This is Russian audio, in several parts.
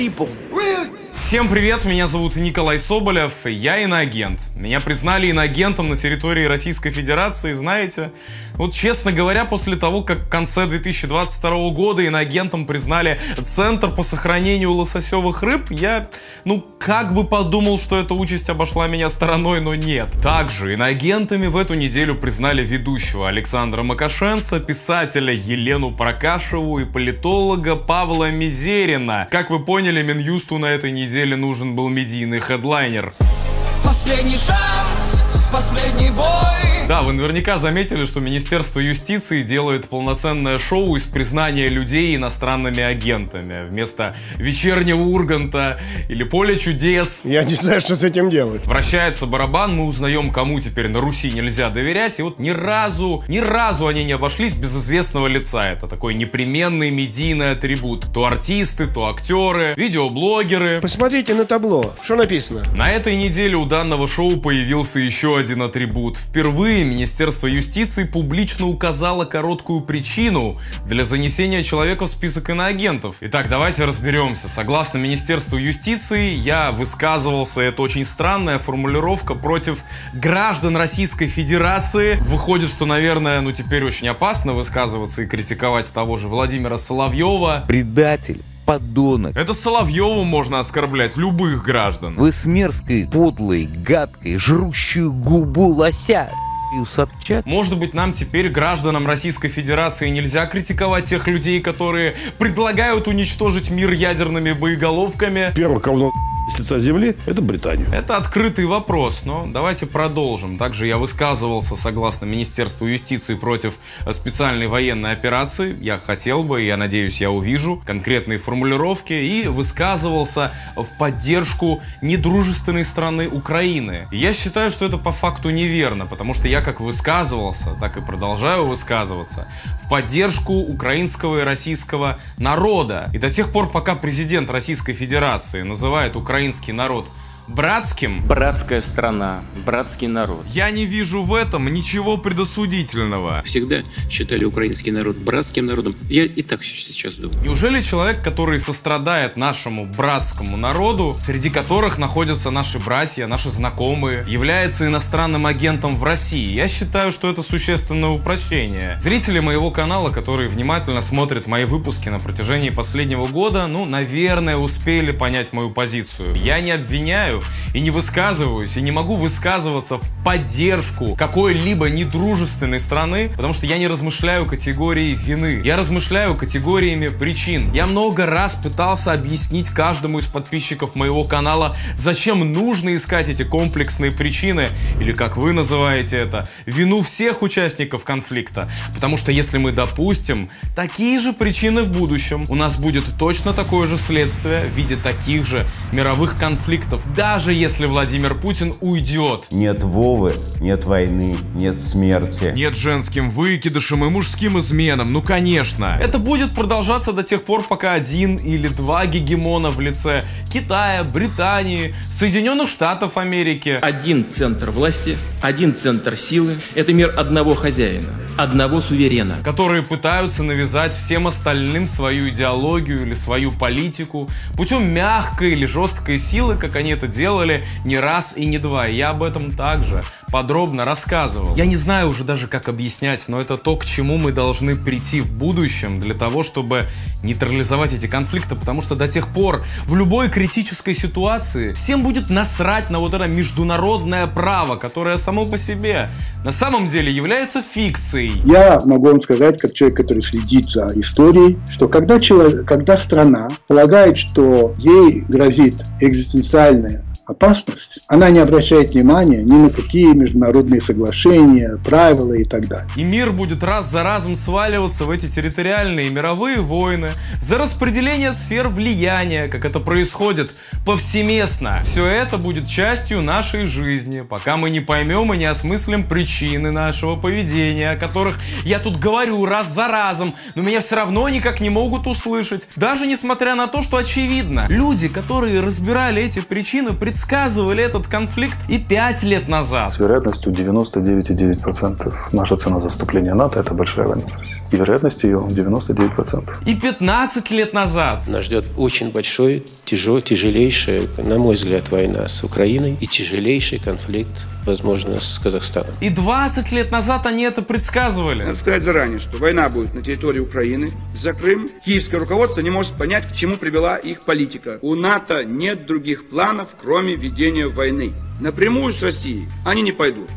people. Всем привет, меня зовут Николай Соболев, я иноагент. Меня признали иноагентом на территории Российской Федерации, знаете. Вот честно говоря, после того, как в конце 2022 года иноагентом признали Центр по сохранению лососевых рыб, я, ну, как бы подумал, что эта участь обошла меня стороной, но нет. Также иноагентами в эту неделю признали ведущего Александра Макашенца, писателя Елену Прокашеву и политолога Павла Мизерина. Как вы поняли, Минюсту на этой неделе неделе нужен был медийный хедлайнер. Последний шанс, последний бой. Да, вы наверняка заметили, что Министерство юстиции делает полноценное шоу из признания людей иностранными агентами. Вместо вечернего Урганта или поля чудес. Я не знаю, что с этим делать. Вращается барабан, мы узнаем, кому теперь на Руси нельзя доверять. И вот ни разу, ни разу они не обошлись без известного лица. Это такой непременный медийный атрибут. То артисты, то актеры, видеоблогеры. Посмотрите на табло. Что написано? На этой неделе у данного шоу появился еще один атрибут. Впервые Министерство юстиции публично указало короткую причину для занесения человека в список иноагентов. Итак, давайте разберемся. Согласно Министерству юстиции, я высказывался, это очень странная формулировка, против граждан Российской Федерации. Выходит, что, наверное, ну теперь очень опасно высказываться и критиковать того же Владимира Соловьева. Предатель подонок. Это Соловьеву можно оскорблять любых граждан. Вы с мерзкой, подлой, гадкой, жрущую губу лося. Собчак. Может быть, нам теперь, гражданам Российской Федерации, нельзя критиковать тех людей, которые предлагают уничтожить мир ядерными боеголовками? Первый, кого с лица земли, это Британия. Это открытый вопрос, но давайте продолжим. Также я высказывался, согласно Министерству юстиции, против специальной военной операции. Я хотел бы, я надеюсь, я увижу конкретные формулировки. И высказывался в поддержку недружественной страны Украины. Я считаю, что это по факту неверно, потому что я как высказывался, так и продолжаю высказываться в поддержку украинского и российского народа. И до тех пор, пока президент Российской Федерации называет Украину украинский народ братским. Братская страна, братский народ. Я не вижу в этом ничего предосудительного. Всегда считали украинский народ братским народом. Я и так сейчас думаю. Неужели человек, который сострадает нашему братскому народу, среди которых находятся наши братья, наши знакомые, является иностранным агентом в России? Я считаю, что это существенное упрощение. Зрители моего канала, которые внимательно смотрят мои выпуски на протяжении последнего года, ну, наверное, успели понять мою позицию. Я не обвиняю и не высказываюсь, и не могу высказываться в поддержку какой-либо недружественной страны, потому что я не размышляю категории вины. Я размышляю категориями причин. Я много раз пытался объяснить каждому из подписчиков моего канала, зачем нужно искать эти комплексные причины, или как вы называете это, вину всех участников конфликта. Потому что если мы допустим такие же причины в будущем, у нас будет точно такое же следствие в виде таких же мировых конфликтов. Да, даже если Владимир Путин уйдет. Нет Вовы, нет войны, нет смерти. Нет женским выкидышам и мужским изменам, ну конечно. Это будет продолжаться до тех пор, пока один или два гегемона в лице Китая, Британии, Соединенных Штатов Америки. Один центр власти, один центр силы. Это мир одного хозяина, одного суверена. Которые пытаются навязать всем остальным свою идеологию или свою политику путем мягкой или жесткой силы, как они это делали не раз и не два. Я об этом также подробно рассказывал. Я не знаю уже даже, как объяснять, но это то, к чему мы должны прийти в будущем для того, чтобы нейтрализовать эти конфликты, потому что до тех пор в любой критической ситуации всем будет насрать на вот это международное право, которое само по себе на самом деле является фикцией. Я могу вам сказать, как человек, который следит за историей, что когда, человек, когда страна полагает, что ей грозит экзистенциальная опасность, она не обращает внимания ни на какие международные соглашения, правила и так далее. И мир будет раз за разом сваливаться в эти территориальные мировые войны, за распределение сфер влияния, как это происходит повсеместно. Все это будет частью нашей жизни, пока мы не поймем и не осмыслим причины нашего поведения, о которых я тут говорю раз за разом, но меня все равно никак не могут услышать. Даже несмотря на то, что очевидно, люди, которые разбирали эти причины, представляют предсказывали этот конфликт и 5 лет назад. С вероятностью 99,9% наша цена заступления НАТО – это большая война с Россией. И вероятность ее 99%. И 15 лет назад. Нас ждет очень большой, тяжел, тяжелейшая, на мой взгляд, война с Украиной и тяжелейший конфликт, возможно, с Казахстаном. И 20 лет назад они это предсказывали. Надо сказать заранее, что война будет на территории Украины. За Крым киевское руководство не может понять, к чему привела их политика. У НАТО нет других планов, кроме ведения войны. Напрямую с Россией они не пойдут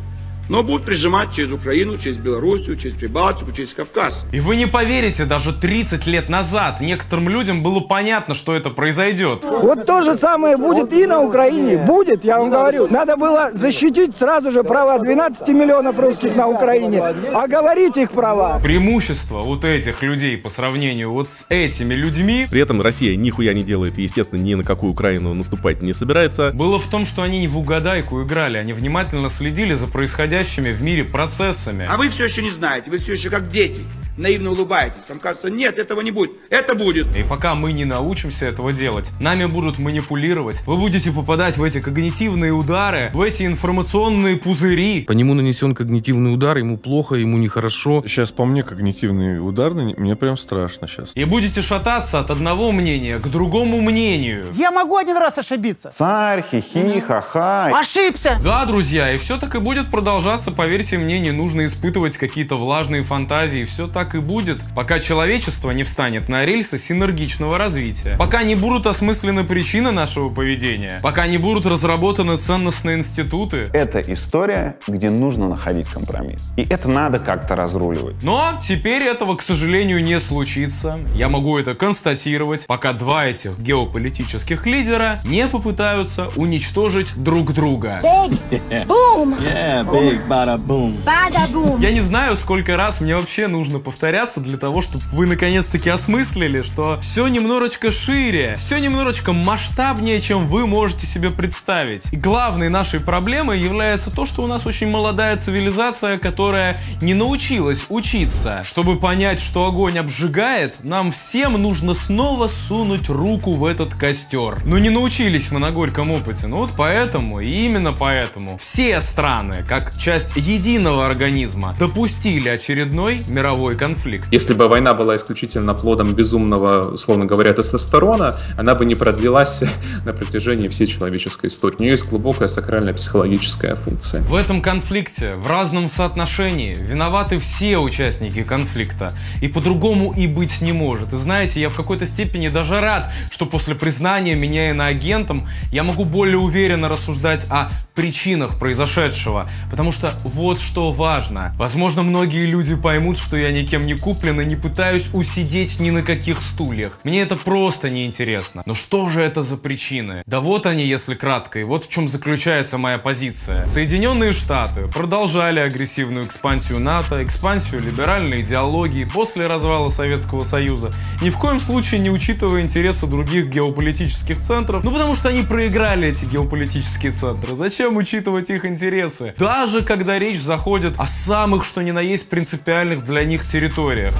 но будут прижимать через Украину, через Белоруссию, через Прибалтику, через Кавказ. И вы не поверите, даже 30 лет назад некоторым людям было понятно, что это произойдет. Вот то же самое будет и на Украине. Будет, я вам говорю. Надо было защитить сразу же права 12 миллионов русских на Украине, а говорить их права. Преимущество вот этих людей по сравнению вот с этими людьми... При этом Россия нихуя не делает и, естественно, ни на какую Украину наступать не собирается. Было в том, что они не в угадайку играли, они внимательно следили за происходящим происходящими в мире процессами. А вы все еще не знаете, вы все еще как дети наивно улыбаетесь. Вам кажется, нет, этого не будет. Это будет. И пока мы не научимся этого делать, нами будут манипулировать. Вы будете попадать в эти когнитивные удары, в эти информационные пузыри. По нему нанесен когнитивный удар, ему плохо, ему нехорошо. Сейчас по мне когнитивный удар, мне прям страшно сейчас. И будете шататься от одного мнения к другому мнению. Я могу один раз ошибиться. Царь, хихи, ха-ха. Ошибся. Да, друзья, и все так и будет продолжаться. Поверьте мне, не нужно испытывать какие-то влажные фантазии. Все так так и будет, пока человечество не встанет на рельсы синергичного развития, пока не будут осмыслены причины нашего поведения, пока не будут разработаны ценностные институты. Это история, где нужно находить компромисс. И это надо как-то разруливать. Но теперь этого, к сожалению, не случится. Я могу это констатировать, пока два этих геополитических лидера не попытаются уничтожить друг друга. Big boom. Yeah, big bada boom. Bada boom. Я не знаю, сколько раз мне вообще нужно повторять повторяться для того, чтобы вы наконец-таки осмыслили, что все немножечко шире, все немножечко масштабнее, чем вы можете себе представить. И главной нашей проблемой является то, что у нас очень молодая цивилизация, которая не научилась учиться. Чтобы понять, что огонь обжигает, нам всем нужно снова сунуть руку в этот костер. Но не научились мы на горьком опыте. Ну вот поэтому, и именно поэтому, все страны, как часть единого организма, допустили очередной мировой конфликт. Если бы война была исключительно плодом безумного, условно говоря, тестостерона, она бы не продлилась на протяжении всей человеческой истории. У нее есть глубокая сакральная психологическая функция. В этом конфликте, в разном соотношении, виноваты все участники конфликта. И по-другому и быть не может. И знаете, я в какой-то степени даже рад, что после признания меня иноагентом я могу более уверенно рассуждать о причинах произошедшего. Потому что вот что важно. Возможно, многие люди поймут, что я никем не куплен и не пытаюсь усидеть ни на каких стульях. Мне это просто неинтересно. Но что же это за причины? Да вот они, если кратко, и вот в чем заключается моя позиция. Соединенные Штаты продолжали агрессивную экспансию НАТО, экспансию либеральной идеологии после развала Советского Союза, ни в коем случае не учитывая интересы других геополитических центров, ну потому что они проиграли эти геополитические центры. Зачем учитывать их интересы? Даже когда речь заходит о самых, что ни на есть, принципиальных для них территориях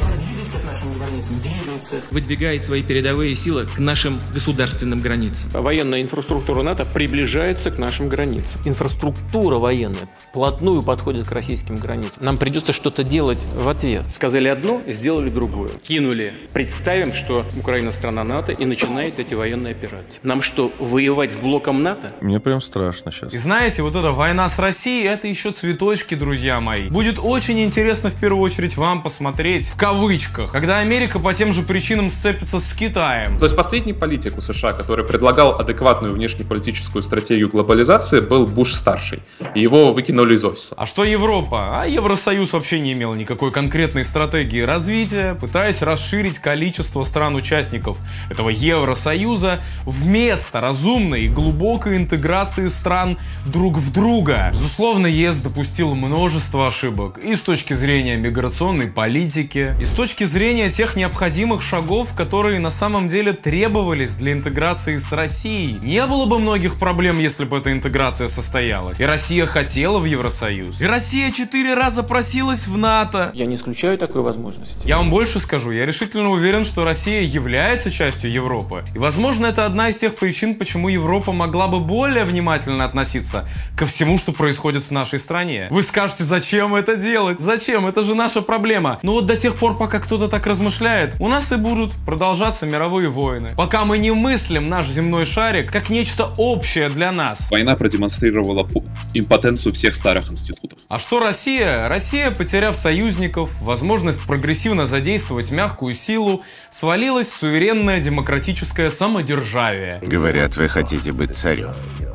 территориях. Выдвигает свои передовые силы к нашим государственным границам. Военная инфраструктура НАТО приближается к нашим границам. Инфраструктура военная вплотную подходит к российским границам. Нам придется что-то делать в ответ. Сказали одно, сделали другое. Кинули. Представим, что Украина страна НАТО и начинает эти военные операции. Нам что, воевать с блоком НАТО? Мне прям страшно сейчас. И знаете, вот эта война с Россией, это еще цветочки, друзья мои. Будет очень интересно в первую очередь вам посмотреть смотреть в кавычках, когда Америка по тем же причинам сцепится с Китаем. То есть последний политик у США, который предлагал адекватную внешнеполитическую стратегию глобализации, был Буш-старший. И его выкинули из офиса. А что Европа? А Евросоюз вообще не имел никакой конкретной стратегии развития, пытаясь расширить количество стран-участников этого Евросоюза вместо разумной и глубокой интеграции стран друг в друга. Безусловно, ЕС допустил множество ошибок и с точки зрения миграционной политики и с точки зрения тех необходимых шагов, которые на самом деле требовались для интеграции с Россией. Не было бы многих проблем, если бы эта интеграция состоялась. И Россия хотела в Евросоюз. И Россия четыре раза просилась в НАТО. Я не исключаю такой возможности. Я вам больше скажу, я решительно уверен, что Россия является частью Европы. И, возможно, это одна из тех причин, почему Европа могла бы более внимательно относиться ко всему, что происходит в нашей стране. Вы скажете, зачем это делать? Зачем? Это же наша проблема. Но вот до тех пор, пока кто-то так размышляет, у нас и будут продолжаться мировые войны. Пока мы не мыслим наш земной шарик как нечто общее для нас. Война продемонстрировала импотенцию всех старых институтов. А что Россия? Россия, потеряв союзников, возможность прогрессивно задействовать мягкую силу, свалилась в суверенное демократическое самодержавие. Говорят, вы хотите быть царем.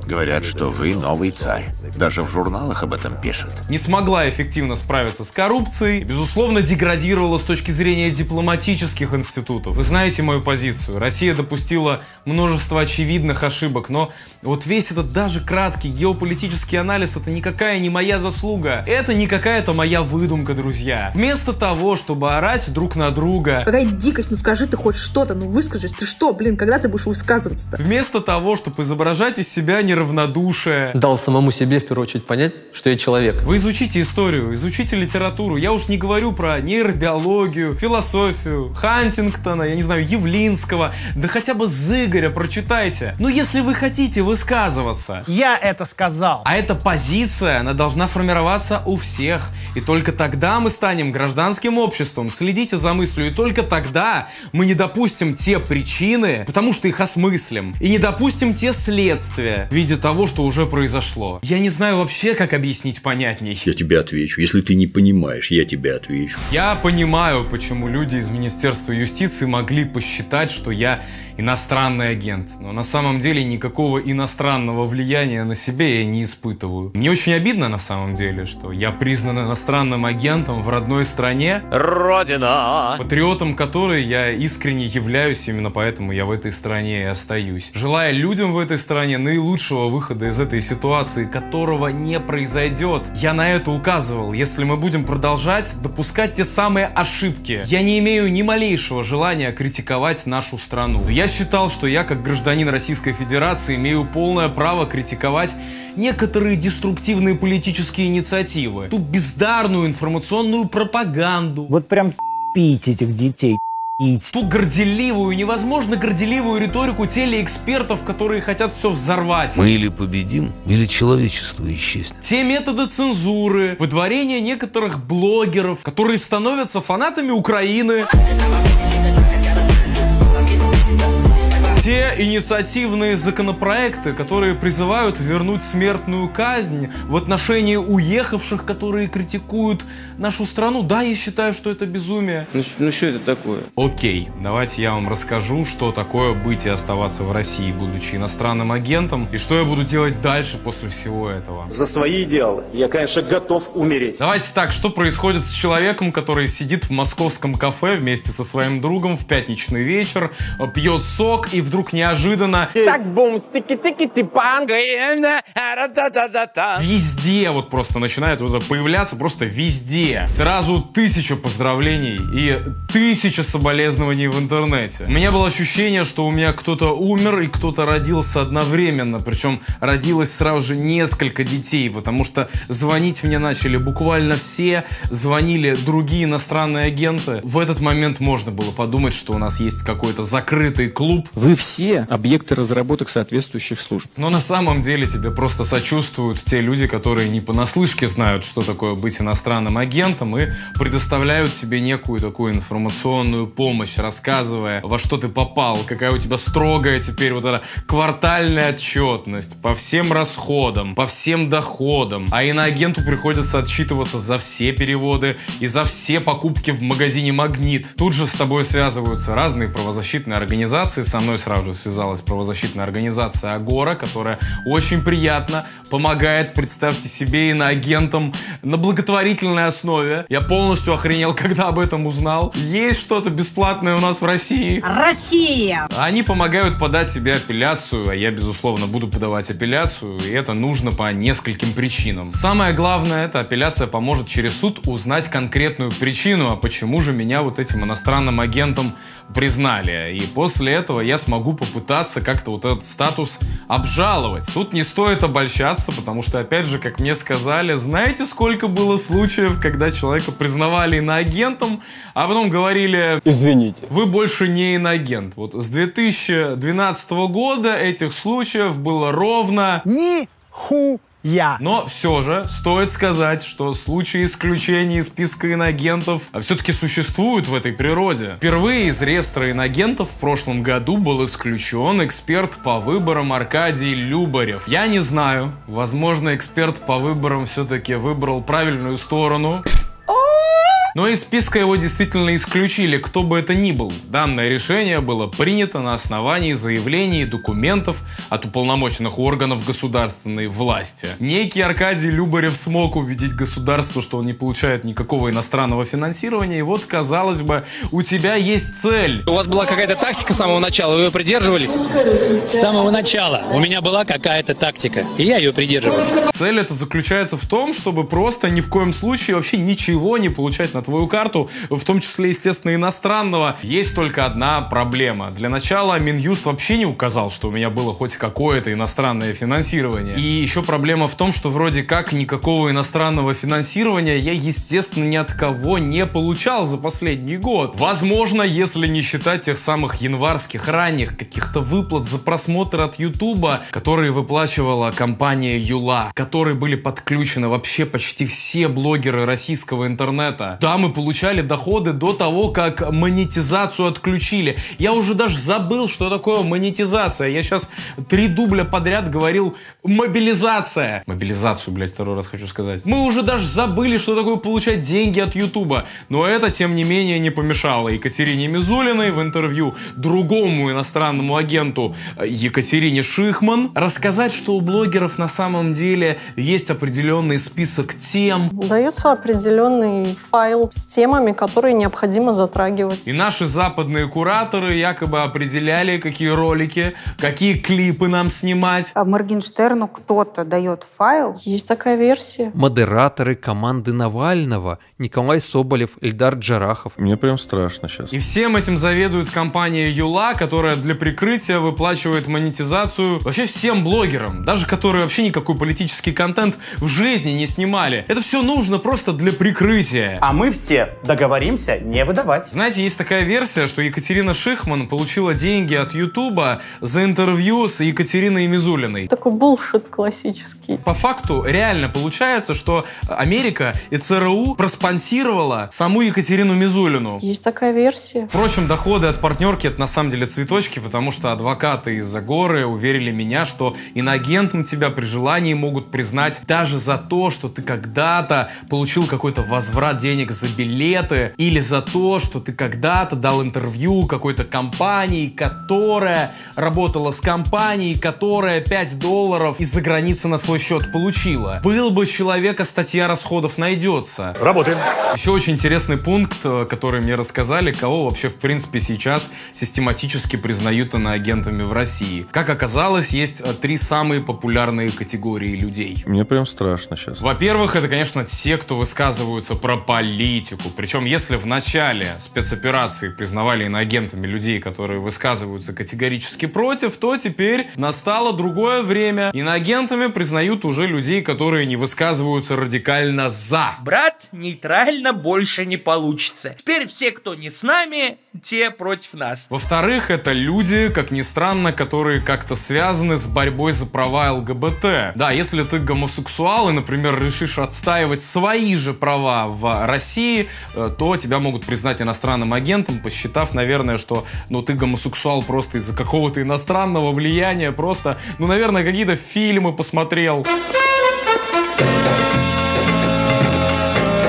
Говорят, что вы новый царь. Даже в журналах об этом пишут. Не смогла эффективно справиться с коррупцией, безусловно, деградировала с точки зрения дипломатических институтов. Вы знаете мою позицию. Россия допустила множество очевидных ошибок, но вот весь этот даже краткий геополитический анализ это никакая не моя заслуга. Это не какая-то моя выдумка, друзья. Вместо того, чтобы орать друг на друга, Какая дикость, ну скажи ты хоть что-то, ну выскажись. Ты что, блин, когда ты будешь высказываться-то? вместо того, чтобы изображать из себя неравнодушие, Дал самому себе в первую очередь понять, что я человек. Вы изучите историю, изучите литературу. Я уж не говорю про нейробиологию, философию, Хантингтона, я не знаю, Явлинского, да хотя бы Зыгоря прочитайте. Ну, если вы хотите высказываться. Я это сказал. А эта позиция, она должна формироваться у всех. И только тогда мы станем гражданским обществом. Следите за мыслью. И только тогда мы не допустим те причины, потому что их осмыслим. И не допустим те следствия в виде того, что уже произошло. Я не знаю вообще, как объяснить понятней. Я тебе отвечу. Если ты не понимаешь, я тебе отвечу. Я понимаю, почему люди из Министерства юстиции могли посчитать, что я иностранный агент. Но на самом деле никакого иностранного влияния на себя я не испытываю. Мне очень обидно на самом деле, что я признан иностранным агентом в родной стране. Родина! Патриотом которой я искренне являюсь, именно поэтому я в этой стране и остаюсь. Желая людям в этой стране наилучшего выхода из этой ситуации, которого не произойдет. Я на это указывал. Если мы будем продолжать допускать те самые ошибки, я не имею ни малейшего желания критиковать нашу страну. Но Я считал, что я, как гражданин Российской Федерации, имею полное право критиковать некоторые деструктивные политические инициативы, ту бездарную информационную пропаганду. Вот прям пить этих детей. Ту горделивую, невозможно горделивую риторику телеэкспертов, которые хотят все взорвать. Мы или победим, или человечество исчезнет. Те методы цензуры, выдворение некоторых блогеров, которые становятся фанатами Украины. Те инициативные законопроекты, которые призывают вернуть смертную казнь в отношении уехавших, которые критикуют нашу страну. Да, я считаю, что это безумие. Ну, ну что это такое? Окей, давайте я вам расскажу, что такое быть и оставаться в России, будучи иностранным агентом, и что я буду делать дальше после всего этого. За свои идеалы я, конечно, готов умереть. Давайте так, что происходит с человеком, который сидит в московском кафе вместе со своим другом в пятничный вечер, э, пьет сок и вдруг неожиданно Так бум, стики-тики, ты панк. везде вот просто начинает вот появляться, просто везде. Сразу тысяча поздравлений и тысяча соболезнований в интернете. У меня было ощущение, что у меня кто-то умер и кто-то родился одновременно, причем родилось сразу же несколько детей, потому что звонить мне начали буквально все, звонили другие иностранные агенты. В этот момент можно было подумать, что у нас есть какой-то закрытый клуб, Вы все объекты разработок соответствующих служб. но на самом деле тебе просто сочувствуют те люди, которые не понаслышке знают, что такое быть иностранным агентом, и предоставляют тебе некую такую информационную помощь, рассказывая, во что ты попал, какая у тебя строгая теперь вот эта квартальная отчетность по всем расходам, по всем доходам. А иноагенту приходится отчитываться за все переводы и за все покупки в магазине «Магнит». Тут же с тобой связываются разные правозащитные организации, со мной сразу же связалась правозащитная организация Агора, которая очень приятно помогает, представьте себе, иноагентам на благотворительной основе. Я полностью охренел, когда об этом узнал. Есть что-то бесплатное у нас в России. Россия! Они помогают подать себе апелляцию, а я, безусловно, буду подавать апелляцию, и это нужно по нескольким причинам. Самое главное, эта апелляция поможет через суд узнать конкретную причину, а почему же меня вот этим иностранным агентом признали. И после этого я смогу попытаться как-то вот этот статус обжаловать. Тут не стоит обольщаться, потому что, опять же, как мне сказали, знаете, сколько было случаев, когда человека признавали иноагентом, а потом говорили... Извините. Вы больше не иноагент. Вот с 2012 года этих случаев было ровно... Ни ху я. Но все же стоит сказать, что случаи исключения из списка инагентов все-таки существуют в этой природе. Впервые из реестра инагентов в прошлом году был исключен эксперт по выборам Аркадий Любарев. Я не знаю, возможно, эксперт по выборам все-таки выбрал правильную сторону. Но из списка его действительно исключили, кто бы это ни был. Данное решение было принято на основании заявлений и документов от уполномоченных органов государственной власти. Некий Аркадий Любарев смог убедить государство, что он не получает никакого иностранного финансирования, и вот, казалось бы, у тебя есть цель. У вас была какая-то тактика с самого начала, вы ее придерживались? С самого начала у меня была какая-то тактика, и я ее придерживался. Цель это заключается в том, чтобы просто ни в коем случае вообще ничего не получать на твою карту, в том числе, естественно, иностранного. Есть только одна проблема. Для начала Минюст вообще не указал, что у меня было хоть какое-то иностранное финансирование. И еще проблема в том, что вроде как никакого иностранного финансирования я, естественно, ни от кого не получал за последний год. Возможно, если не считать тех самых январских ранних каких-то выплат за просмотр от Ютуба, которые выплачивала компания Юла, к которой были подключены вообще почти все блогеры российского интернета. Да, мы получали доходы до того, как монетизацию отключили. Я уже даже забыл, что такое монетизация. Я сейчас три дубля подряд говорил мобилизация. Мобилизацию, блядь, второй раз хочу сказать. Мы уже даже забыли, что такое получать деньги от Ютуба. Но это, тем не менее, не помешало Екатерине Мизулиной в интервью другому иностранному агенту Екатерине Шихман рассказать, что у блогеров на самом деле есть определенный список тем, Дается определенный файл с темами, которые необходимо затрагивать. И наши западные кураторы якобы определяли, какие ролики, какие клипы нам снимать. А Моргенштерну кто-то дает файл. Есть такая версия. Модераторы команды Навального Николай Соболев, Эльдар Джарахов. Мне прям страшно сейчас. И всем этим заведует компания Юла, которая для прикрытия выплачивает монетизацию вообще всем блогерам, даже которые вообще никакой политический контент в жизни не снимали. Это все нужно просто для прикрытия. А мы все договоримся не выдавать. Знаете, есть такая версия, что Екатерина Шихман получила деньги от Ютуба за интервью с Екатериной Мизулиной. Такой булшит классический. По факту реально получается, что Америка и ЦРУ проспонсировала саму Екатерину Мизулину. Есть такая версия. Впрочем, доходы от партнерки это на самом деле цветочки, потому что адвокаты из-за горы уверили меня, что инагентом тебя при желании могут признать даже за то, что ты когда-то получил какой-то возврат денег за билеты или за то, что ты когда-то дал интервью какой-то компании, которая работала с компанией, которая 5 долларов из-за границы на свой счет получила. Был бы человека статья расходов найдется. Работаем. Еще очень интересный пункт, э, который мне рассказали, кого вообще в принципе сейчас систематически признают иноагентами в России. Как оказалось, есть э, три самые популярные категории людей. Мне прям страшно сейчас. Во-первых, это, конечно, те, кто высказываются про политику. Причем, если в начале спецоперации признавали иноагентами людей, которые высказываются категорически против, то теперь настало другое время. Иноагентами признают уже людей, которые не высказываются радикально за. Брат, нейтрально больше не получится. Теперь все, кто не с нами, те против нас. Во-вторых, это люди, как ни странно, которые как-то связаны с борьбой за права ЛГБТ. Да, если ты гомосексуал и, например, решишь отстаивать свои же права в России, э, то тебя могут признать иностранным агентом, посчитав, наверное, что ну ты гомосексуал просто из-за какого-то иностранного влияния, просто, ну, наверное, какие-то фильмы посмотрел.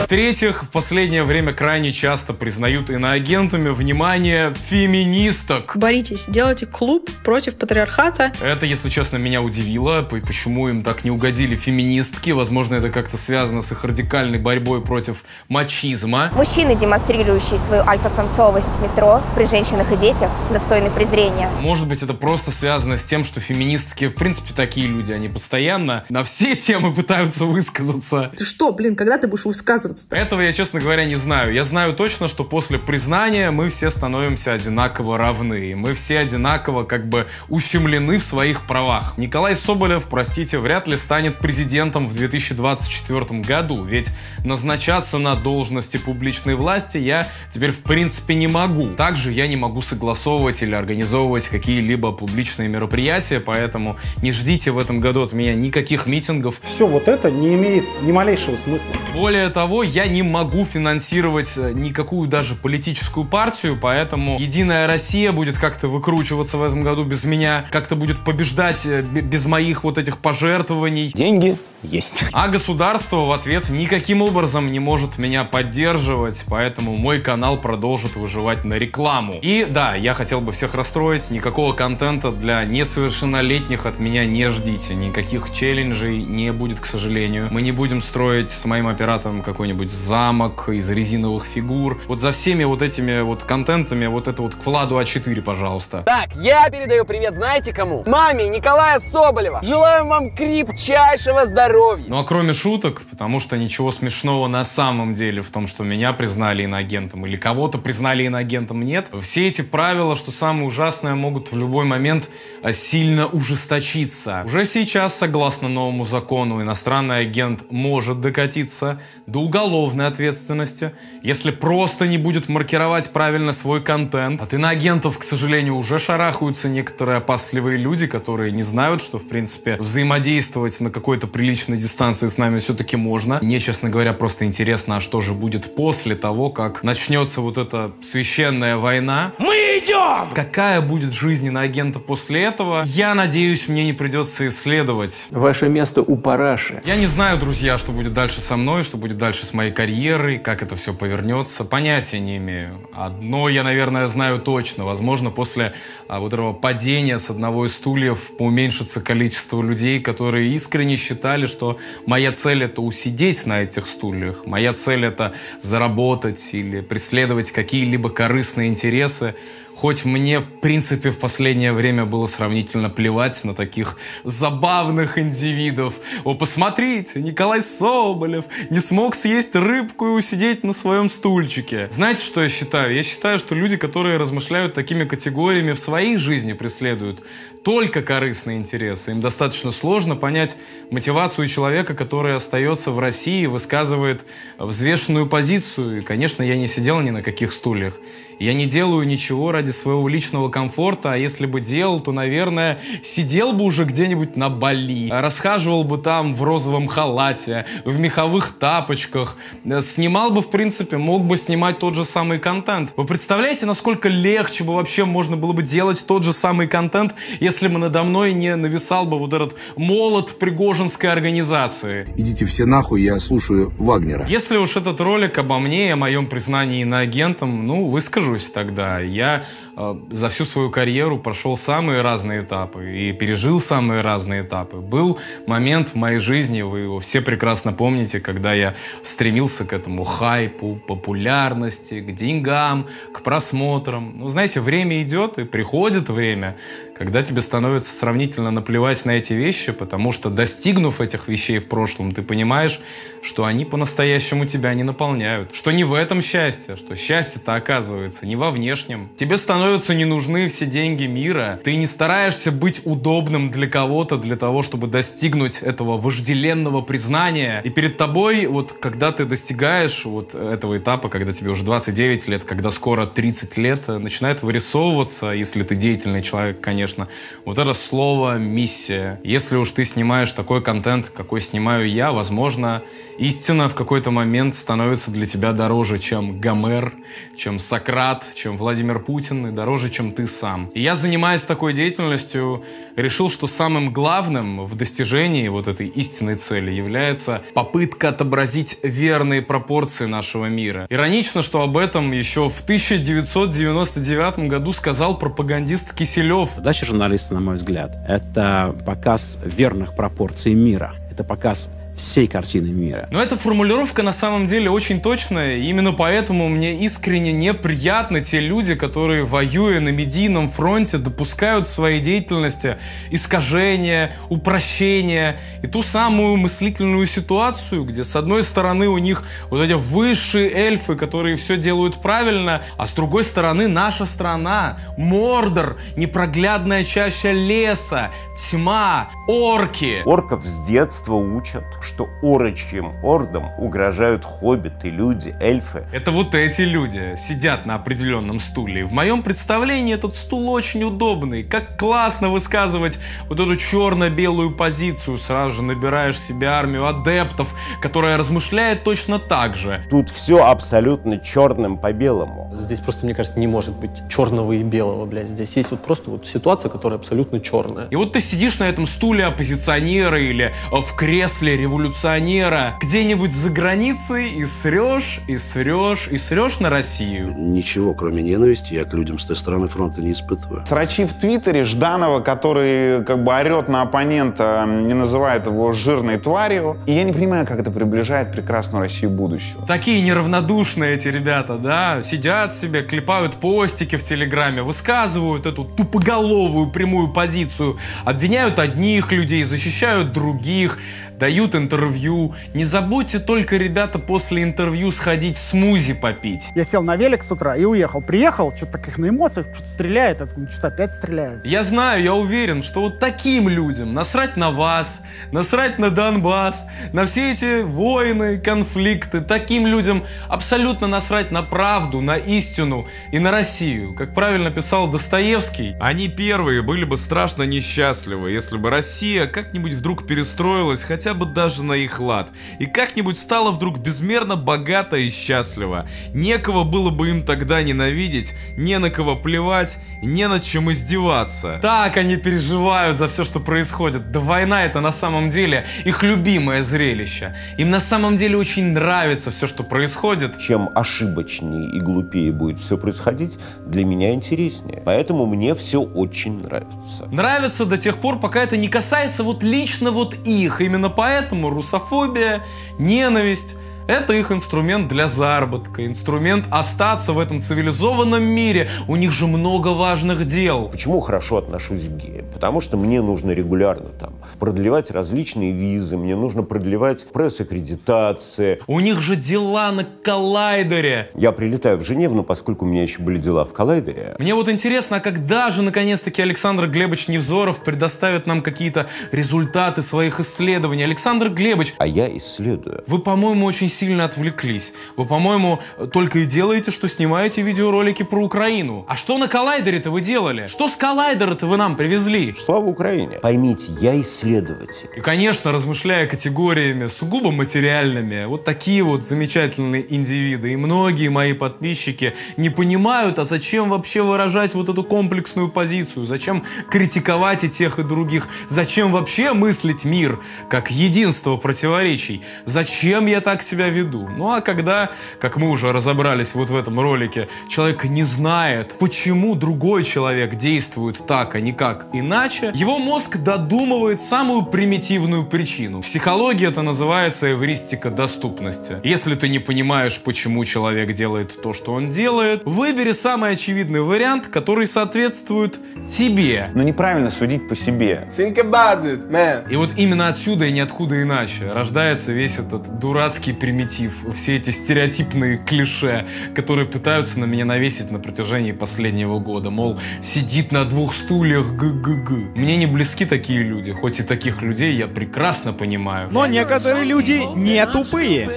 В-третьих, в последнее время крайне часто признают иноагентами, внимание, феминисток. Боритесь, делайте клуб против патриархата. Это, если честно, меня удивило. Почему им так не угодили феминистки? Возможно, это как-то связано с их радикальной борьбой против мачизма. Мужчины, демонстрирующие свою альфа-самцовость в метро при женщинах и детях, достойны презрения. Может быть, это просто связано с тем, что феминистки, в принципе, такие люди, они постоянно на все темы пытаются высказаться. Ты что, блин, когда ты будешь высказываться? Этого я, честно говоря, не знаю. Я знаю точно, что после признания мы все становимся одинаково равны. И мы все одинаково как бы ущемлены в своих правах. Николай Соболев, простите, вряд ли станет президентом в 2024 году. Ведь назначаться на должности публичной власти я теперь в принципе не могу. Также я не могу согласовывать или организовывать какие-либо публичные мероприятия, поэтому не ждите в этом году от меня никаких митингов. Все вот это не имеет ни малейшего смысла. Более того, я не могу финансировать э, никакую даже политическую партию, поэтому Единая Россия будет как-то выкручиваться в этом году без меня, как-то будет побеждать э, без моих вот этих пожертвований. Деньги есть. А государство в ответ никаким образом не может меня поддерживать, поэтому мой канал продолжит выживать на рекламу. И да, я хотел бы всех расстроить, никакого контента для несовершеннолетних от меня не ждите, никаких челленджей не будет, к сожалению. Мы не будем строить с моим оператором какой-нибудь замок из резиновых фигур. Вот за всеми вот этими вот контентами, вот это вот к Владу А4, пожалуйста. Так, я передаю привет знаете кому? Маме Николая Соболева. Желаем вам крепчайшего здоровья. Ну а кроме шуток, потому что ничего смешного на самом деле в том, что меня признали иноагентом или кого-то признали иноагентом, нет. Все эти правила, что самое ужасное, могут в любой момент а, сильно ужесточиться. Уже сейчас, согласно новому закону, иностранный агент может докатиться до уголовной ответственности, если просто не будет маркировать правильно свой контент. От иноагентов, к сожалению, уже шарахаются некоторые опасливые люди, которые не знают, что, в принципе, взаимодействовать на какой-то приличной дистанции с нами все-таки можно. Мне, честно говоря, просто интересно, а что же будет после того, как начнется вот эта священная война. Мы идем! Какая будет жизнь иноагента после этого? Я надеюсь, мне не придется исследовать. Ваше место у параши. Я не знаю, друзья, что будет дальше со мной, что будет дальше с моей карьерой, как это все повернется. Понятия не имею. Одно я, наверное, знаю точно. Возможно, после а, вот этого падения с одного из стульев уменьшится количество людей, которые искренне считали, что моя цель это усидеть на этих стульях. Моя цель это заработать или преследовать какие-либо корыстные интересы. Хоть мне, в принципе, в последнее время было сравнительно плевать на таких забавных индивидов. О, посмотрите, Николай Соболев не смог съесть рыбку и усидеть на своем стульчике. Знаете, что я считаю? Я считаю, что люди, которые размышляют такими категориями в своей жизни, преследуют только корыстные интересы. Им достаточно сложно понять мотивацию человека, который остается в России и высказывает взвешенную позицию. И, конечно, я не сидел ни на каких стульях. Я не делаю ничего ради своего личного комфорта, а если бы делал, то, наверное, сидел бы уже где-нибудь на Бали, расхаживал бы там в розовом халате, в меховых тапочках, снимал бы, в принципе, мог бы снимать тот же самый контент. Вы представляете, насколько легче бы вообще можно было бы делать тот же самый контент, если бы надо мной не нависал бы вот этот молот пригожинской организации? Идите все нахуй, я слушаю Вагнера. Если уж этот ролик обо мне и о моем признании иноагентом, ну, выскажусь тогда. Я э, за всю свою карьеру прошел самые разные этапы и пережил самые разные этапы. Был момент в моей жизни, вы его все прекрасно помните, когда я стремился к этому хайпу, популярности, к деньгам, к просмотрам. Ну, знаете, время идет и приходит время, когда тебе становится сравнительно наплевать на эти вещи, потому что достигнув этих вещей в прошлом, ты понимаешь, что они по-настоящему тебя не наполняют. Что не в этом счастье, что счастье-то оказывается не во внешнем. Тебе становятся не нужны все деньги мира. Ты не стараешься быть удобным для кого-то, для того, чтобы достигнуть этого вожделенного признания. И перед тобой, вот когда ты достигаешь вот этого этапа, когда тебе уже 29 лет, когда скоро 30 лет, начинает вырисовываться, если ты деятельный человек, конечно, конечно, вот это слово «миссия». Если уж ты снимаешь такой контент, какой снимаю я, возможно, истина в какой-то момент становится для тебя дороже, чем Гомер, чем Сократ, чем Владимир Путин и дороже, чем ты сам. И я, занимаясь такой деятельностью, решил, что самым главным в достижении вот этой истинной цели является попытка отобразить верные пропорции нашего мира. Иронично, что об этом еще в 1999 году сказал пропагандист Киселев. Задача журналиста, на мой взгляд, это показ верных пропорций мира. Это показ всей картины мира. Но эта формулировка на самом деле очень точная, и именно поэтому мне искренне неприятны те люди, которые, воюя на медийном фронте, допускают в своей деятельности искажения, упрощения и ту самую мыслительную ситуацию, где с одной стороны у них вот эти высшие эльфы, которые все делают правильно, а с другой стороны наша страна, Мордор, непроглядная чаща леса, тьма, орки. Орков с детства учат, что орочьим ордам угрожают хоббиты, люди, эльфы. Это вот эти люди сидят на определенном стуле. В моем представлении этот стул очень удобный. Как классно высказывать вот эту черно-белую позицию. Сразу же набираешь себе армию адептов, которая размышляет точно так же. Тут все абсолютно черным по белому. Здесь просто, мне кажется, не может быть черного и белого, блядь. Здесь есть вот просто вот ситуация, которая абсолютно черная. И вот ты сидишь на этом стуле оппозиционера или в кресле революционера революционера где-нибудь за границей и срешь, и срешь, и срешь на Россию. Ничего, кроме ненависти, я к людям с той стороны фронта не испытываю. Срачи в Твиттере Жданова, который как бы орет на оппонента, не называет его жирной тварью. И я не понимаю, как это приближает прекрасную Россию будущего. Такие неравнодушные эти ребята, да, сидят себе, клепают постики в Телеграме, высказывают эту тупоголовую прямую позицию, обвиняют одних людей, защищают других, дают интервью. Не забудьте только, ребята, после интервью сходить смузи попить. Я сел на велик с утра и уехал. Приехал, что-то таких на эмоциях, что-то стреляет, что-то опять стреляет. Я знаю, я уверен, что вот таким людям насрать на вас, насрать на Донбасс, на все эти войны, конфликты, таким людям абсолютно насрать на правду, на истину и на Россию. Как правильно писал Достоевский, они первые были бы страшно несчастливы, если бы Россия как-нибудь вдруг перестроилась хотя бы даже на их лад, и как-нибудь стала вдруг безмерно богата и счастлива. Некого было бы им тогда ненавидеть, не на кого плевать, не над чем издеваться. Так они переживают за все, что происходит. Да война это на самом деле их любимое зрелище. Им на самом деле очень нравится все, что происходит. Чем ошибочнее и глупее будет все происходить, для меня интереснее. Поэтому мне все очень нравится. Нравится до тех пор, пока это не касается вот лично вот их. Именно поэтому русофобия, ненависть, это их инструмент для заработка, инструмент остаться в этом цивилизованном мире. У них же много важных дел. Почему хорошо отношусь к геям? Потому что мне нужно регулярно там продлевать различные визы, мне нужно продлевать пресс-аккредитации. У них же дела на коллайдере. Я прилетаю в Женеву, но поскольку у меня еще были дела в коллайдере. Мне вот интересно, а когда же наконец-таки Александр Глебович Невзоров предоставит нам какие-то результаты своих исследований? Александр Глебович. А я исследую. Вы, по-моему, очень сильно отвлеклись. Вы, по-моему, только и делаете, что снимаете видеоролики про Украину. А что на коллайдере-то вы делали? Что с коллайдера-то вы нам привезли? Слава Украине. Поймите, я исследователь. И, конечно, размышляя категориями сугубо материальными, вот такие вот замечательные индивиды и многие мои подписчики не понимают, а зачем вообще выражать вот эту комплексную позицию, зачем критиковать и тех, и других, зачем вообще мыслить мир как единство противоречий, зачем я так себя веду. Ну а когда, как мы уже разобрались вот в этом ролике, человек не знает, почему другой человек действует так, а не как иначе, его мозг додумывает самую примитивную причину. В психологии это называется эвристика доступности. Если ты не понимаешь, почему человек делает то, что он делает, выбери самый очевидный вариант, который соответствует тебе. Но неправильно судить по себе. Think about it, man. И вот именно отсюда и ниоткуда иначе рождается весь этот дурацкий примитив, все эти стереотипные клише, которые пытаются на меня навесить на протяжении последнего года. Мол, сидит на двух стульях, г-г-г. Мне не близки такие люди, хоть и таких людей я прекрасно понимаю. Но некоторые люди не тупые.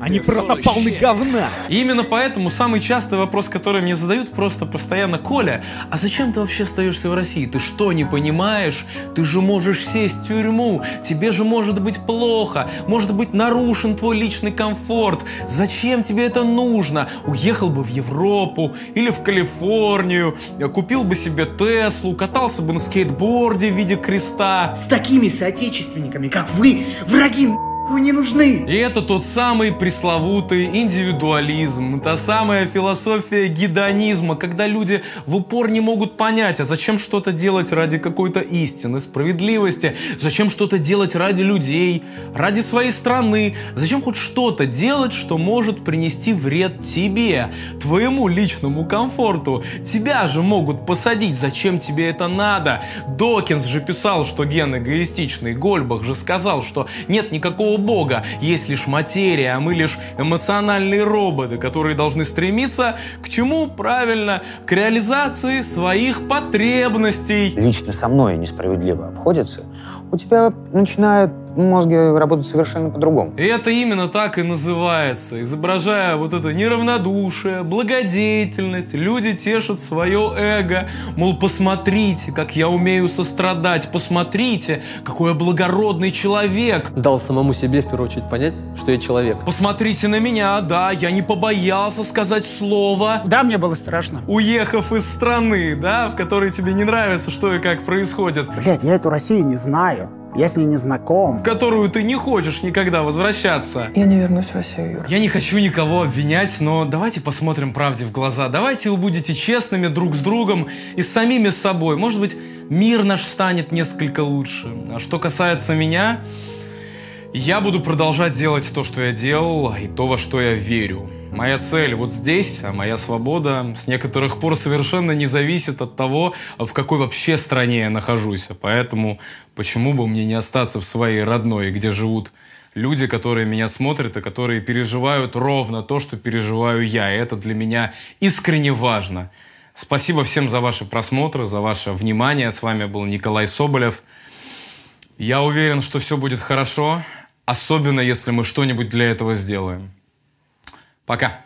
Они просто полны говна. И именно поэтому самый частый вопрос, который мне задают просто постоянно, Коля, а зачем ты вообще остаешься в России? Ты что, не понимаешь? Ты же можешь сесть в тюрьму, тебе же может быть плохо, может быть нарушен твой личный комфорт. Зачем тебе это нужно? Уехал бы в Европу или в Калифорнию, купил бы себе Теслу, катался бы на скейтборде в виде креста. С такими соотечественниками, как вы, враги не нужны. И это тот самый пресловутый индивидуализм, та самая философия гедонизма, когда люди в упор не могут понять, а зачем что-то делать ради какой-то истины, справедливости, зачем что-то делать ради людей, ради своей страны, зачем хоть что-то делать, что может принести вред тебе, твоему личному комфорту. Тебя же могут посадить, зачем тебе это надо? Докинс же писал, что ген эгоистичный, Гольбах же сказал, что нет никакого Бога, есть лишь материя, а мы лишь эмоциональные роботы, которые должны стремиться к чему? Правильно, к реализации своих потребностей. Лично со мной несправедливо обходится, у тебя начинают мозги работать совершенно по-другому. И это именно так и называется. Изображая вот это неравнодушие, благодетельность, люди тешат свое эго. Мол, посмотрите, как я умею сострадать, посмотрите, какой я благородный человек. Дал самому себе в первую очередь понять, что я человек. Посмотрите на меня, да, я не побоялся сказать слово. Да, мне было страшно. Уехав из страны, да, в которой тебе не нравится, что и как происходит. Блять, я эту Россию не знаю. Я с ней не знаком. В которую ты не хочешь никогда возвращаться. Я не вернусь в Россию, Юра. Я не хочу никого обвинять, но давайте посмотрим правде в глаза. Давайте вы будете честными друг с другом и с самими собой. Может быть, мир наш станет несколько лучше. А что касается меня, я буду продолжать делать то, что я делал, и то, во что я верю. Моя цель вот здесь, а моя свобода с некоторых пор совершенно не зависит от того, в какой вообще стране я нахожусь. Поэтому почему бы мне не остаться в своей родной, где живут люди, которые меня смотрят и которые переживают ровно то, что переживаю я. И это для меня искренне важно. Спасибо всем за ваши просмотры, за ваше внимание. С вами был Николай Соболев. Я уверен, что все будет хорошо, особенно если мы что-нибудь для этого сделаем. Пока.